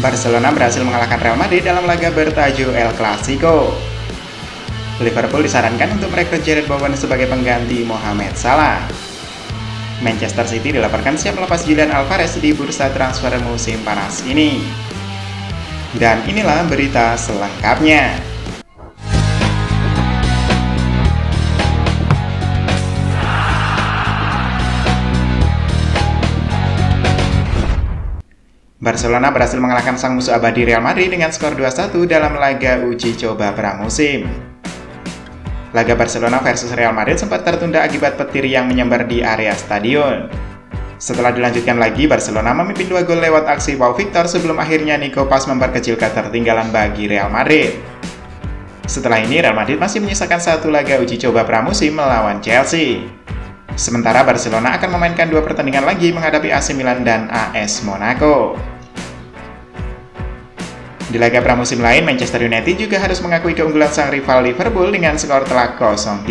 Barcelona berhasil mengalahkan Real Madrid dalam laga bertajuk El Clasico. Liverpool disarankan untuk merekrut Jared Bowen sebagai pengganti Mohamed Salah. Manchester City dilaporkan siap melepas Julian Alvarez di bursa transfer musim panas ini. Dan inilah berita selengkapnya. Barcelona berhasil mengalahkan sang musuh abadi Real Madrid dengan skor 2-1 dalam laga uji coba pramusim. Laga Barcelona versus Real Madrid sempat tertunda akibat petir yang menyambar di area stadion. Setelah dilanjutkan lagi, Barcelona memimpin dua gol lewat aksi Pau Victor sebelum akhirnya Nico Pas memperkecil ketertinggalan bagi Real Madrid. Setelah ini, Real Madrid masih menyisakan satu laga uji coba pramusim melawan Chelsea. Sementara Barcelona akan memainkan dua pertandingan lagi menghadapi AC Milan dan AS Monaco. Di laga pramusim lain, Manchester United juga harus mengakui keunggulan sang rival Liverpool dengan skor telak 0-3.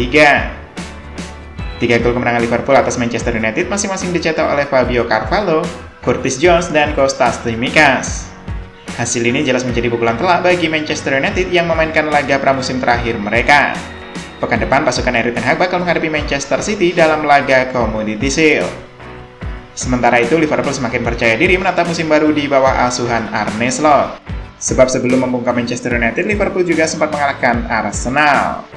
Tiga gol kemenangan Liverpool atas Manchester United masing-masing dicetak oleh Fabio Carvalho, Curtis Jones, dan Kostas Tsimikas. Hasil ini jelas menjadi pukulan telak bagi Manchester United yang memainkan laga pramusim terakhir mereka. Pekan depan, pasukan Erik Ten Hag bakal menghadapi Manchester City dalam laga Community Shield. Sementara itu, Liverpool semakin percaya diri menatap musim baru di bawah asuhan Arne Slot. Sebab sebelum membungkam Manchester United, Liverpool juga sempat mengalahkan Arsenal.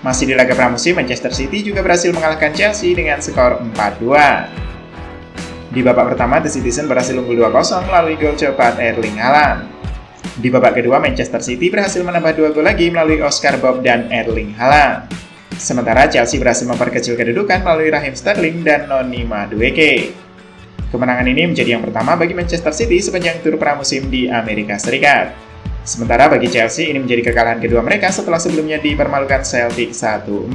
Masih di laga pramusim, Manchester City juga berhasil mengalahkan Chelsea dengan skor 4-2. Di babak pertama, The Citizen berhasil unggul 2-0 melalui gol cepat Erling Haaland. Di babak kedua, Manchester City berhasil menambah dua gol lagi melalui Oscar Bob dan Erling Haaland. Sementara Chelsea berhasil memperkecil kedudukan melalui Raheem Sterling dan Noni Madueke. Kemenangan ini menjadi yang pertama bagi Manchester City sepanjang tur pramusim di Amerika Serikat. Sementara bagi Chelsea ini menjadi kekalahan kedua mereka setelah sebelumnya dipermalukan Celtic 1-4.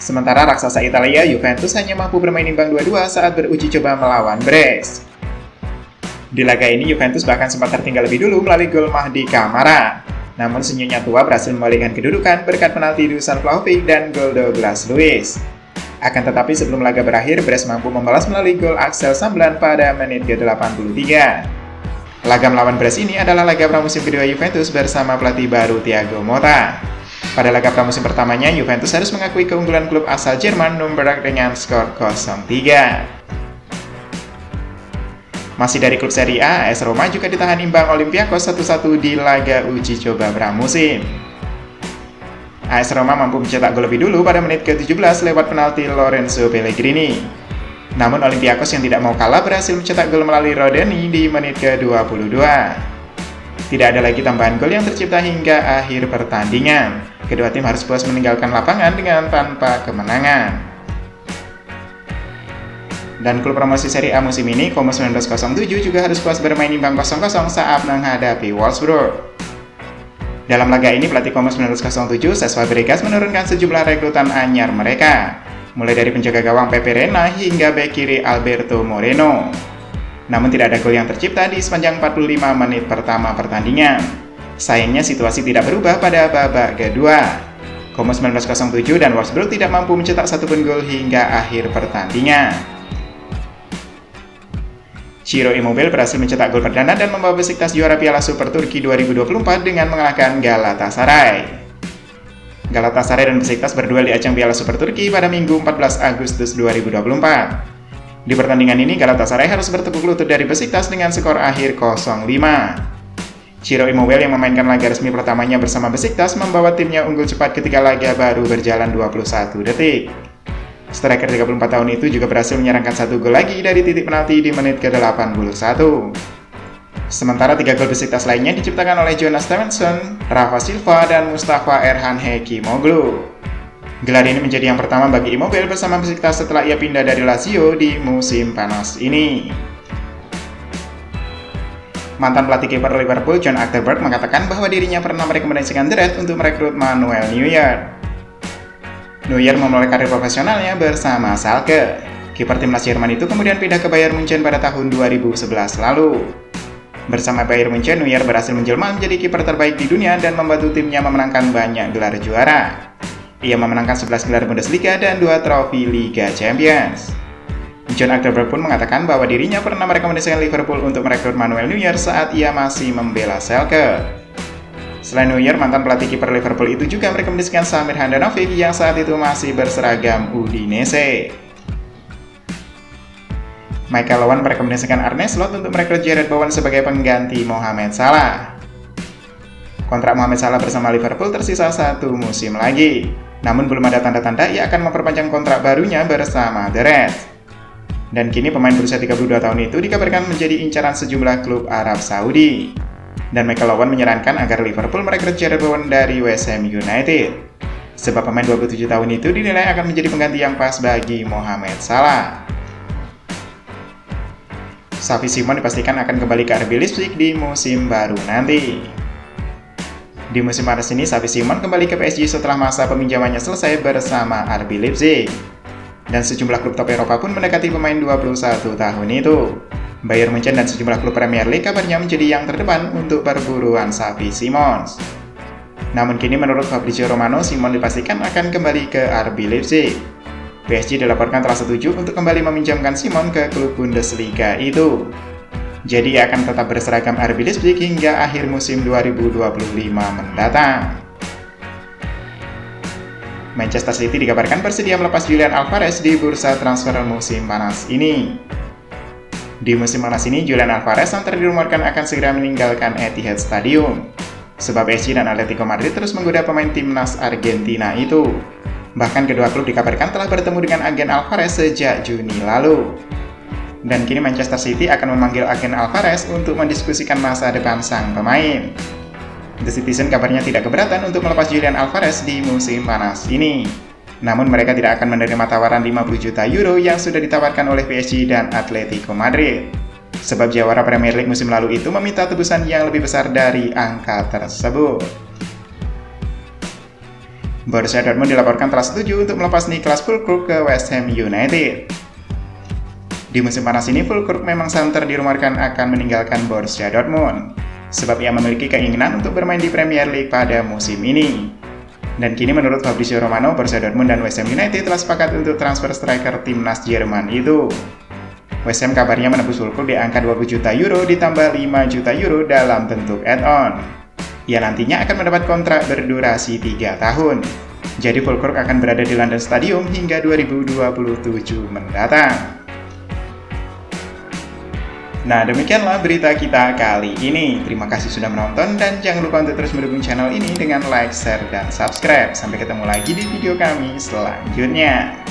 Sementara raksasa Italia Juventus hanya mampu bermain imbang 2-2 saat beruji coba melawan Brest. Di laga ini Juventus bahkan sempat tertinggal lebih dulu melalui gol Mahdi Kamara. Namun senyumnya tua berhasil membalikkan kedudukan berkat penalti Dusan Vlahovic dan gol Douglas Luiz. Akan tetapi sebelum laga berakhir, Brest mampu membalas melalui gol Axel Samblan pada menit ke-83. Laga melawan Brest ini adalah laga pramusim kedua Juventus bersama pelatih baru Thiago Motta. Pada laga pramusim pertamanya, Juventus harus mengakui keunggulan klub asal Jerman Nürnberg dengan skor 0-3. Masih dari klub Serie A, AS Roma juga ditahan imbang Olympiakos 1-1 di laga uji coba pramusim. AS Roma mampu mencetak gol lebih dulu pada menit ke-17 lewat penalti Lorenzo Pellegrini. Namun Olympiakos yang tidak mau kalah berhasil mencetak gol melalui Rodeni di menit ke-22. Tidak ada lagi tambahan gol yang tercipta hingga akhir pertandingan. Kedua tim harus puas meninggalkan lapangan dengan tanpa kemenangan. Dan klub promosi Serie A musim ini, Como 1907 juga harus puas bermain imbang 0-0 saat menghadapi Wolfsburg. Dalam laga ini, pelatih Komos 1907, Cesc Fabregas menurunkan sejumlah rekrutan anyar mereka, mulai dari penjaga gawang Pepe Reina hingga bek kiri Alberto Moreno. Namun tidak ada gol yang tercipta di sepanjang 45 menit pertama pertandingan. Sayangnya situasi tidak berubah pada babak kedua. Komos 1907 dan Wolfsburg tidak mampu mencetak satupun gol hingga akhir pertandingan. Ciro Immobile berhasil mencetak gol perdana dan membawa Besiktas juara Piala Super Turki 2024 dengan mengalahkan Galatasaray. Galatasaray dan Besiktas berduel di ajang Piala Super Turki pada Minggu 14 Agustus 2024. Di pertandingan ini, Galatasaray harus bertepuk lutut dari Besiktas dengan skor akhir 0-5. Ciro Immobile yang memainkan laga resmi pertamanya bersama Besiktas membawa timnya unggul cepat ketika laga baru berjalan 21 detik. Striker 34 tahun itu juga berhasil menyerangkan satu gol lagi dari titik penalti di menit ke-81. Sementara tiga gol Besiktas lainnya diciptakan oleh Jonas Stevenson, Rafa Silva, dan Mustafa Erhan Hekimoglu. Gelar ini menjadi yang pertama bagi Immobile bersama Besiktas setelah ia pindah dari Lazio di musim panas ini. Mantan pelatih kiper Liverpool John Agterberg mengatakan bahwa dirinya pernah merekomendasikan The Red untuk merekrut Manuel Neuer. Neuer memulai karir profesionalnya bersama Schalke. Kiper timnas Jerman itu kemudian pindah ke Bayern Munchen pada tahun 2011 lalu. Bersama Bayern Munchen, Neuer berhasil menjelma menjadi kiper terbaik di dunia dan membantu timnya memenangkan banyak gelar juara. Ia memenangkan 11 gelar Bundesliga dan 2 trofi Liga Champions. John Agdelberg pun mengatakan bahwa dirinya pernah merekomendasikan Liverpool untuk merekrut Manuel Neuer saat ia masih membela Selke. Selain Neuer, mantan pelatih kiper Liverpool itu juga merekomendasikan Samir Handanovic yang saat itu masih berseragam Udinese. Michael Owen merekomendasikan Arne Slot untuk merekrut Jared Bowen sebagai pengganti Mohamed Salah. Kontrak Mohamed Salah bersama Liverpool tersisa satu musim lagi. Namun belum ada tanda-tanda ia akan memperpanjang kontrak barunya bersama The Reds. Dan kini pemain berusia 32 tahun itu dikabarkan menjadi incaran sejumlah klub Arab Saudi. Dan Michael Owen menyarankan agar Liverpool merekrut Jared Bowen dari West Ham United. Sebab pemain 27 tahun itu dinilai akan menjadi pengganti yang pas bagi Mohamed Salah. Safi Simon dipastikan akan kembali ke RB Leipzig di musim baru nanti. Di musim panas ini, Safi Simon kembali ke PSG setelah masa peminjamannya selesai bersama RB Leipzig dan sejumlah klub top Eropa pun mendekati pemain 21 tahun itu. Bayern Munchen dan sejumlah klub Premier League kabarnya menjadi yang terdepan untuk perburuan Sapi Simons. Namun kini menurut Fabrizio Romano, Simon dipastikan akan kembali ke RB Leipzig. PSG dilaporkan telah setuju untuk kembali meminjamkan Simon ke klub Bundesliga itu. Jadi akan tetap berseragam RB Leipzig hingga akhir musim 2025 mendatang. Manchester City dikabarkan bersedia melepas Julian Alvarez di bursa transfer musim panas ini. Di musim panas ini, Julian Alvarez yang dirumorkan akan segera meninggalkan Etihad Stadium. Sebab PSG dan Atletico Madrid terus menggoda pemain timnas Argentina itu. Bahkan kedua klub dikabarkan telah bertemu dengan agen Alvarez sejak Juni lalu. Dan kini Manchester City akan memanggil agen Alvarez untuk mendiskusikan masa depan sang pemain. The Citizen kabarnya tidak keberatan untuk melepas Julian Alvarez di musim panas ini. Namun mereka tidak akan menerima tawaran 50 juta euro yang sudah ditawarkan oleh PSG dan Atletico Madrid. Sebab jawara Premier League musim lalu itu meminta tebusan yang lebih besar dari angka tersebut. Borussia Dortmund dilaporkan telah setuju untuk melepas Niklas Fulkrug ke West Ham United. Di musim panas ini, Fulkrug memang santer dirumorkan akan meninggalkan Borussia Dortmund sebab ia memiliki keinginan untuk bermain di Premier League pada musim ini. Dan kini menurut Fabrizio Romano, Borussia Dortmund dan West Ham United telah sepakat untuk transfer striker timnas Jerman itu. West Ham kabarnya menembus Fulkrug di angka 20 juta euro ditambah 5 juta euro dalam bentuk add-on. Ia nantinya akan mendapat kontrak berdurasi 3 tahun. Jadi Fulkrug akan berada di London Stadium hingga 2027 mendatang. Nah, demikianlah berita kita kali ini. Terima kasih sudah menonton dan jangan lupa untuk terus mendukung channel ini dengan like, share, dan subscribe. Sampai ketemu lagi di video kami selanjutnya.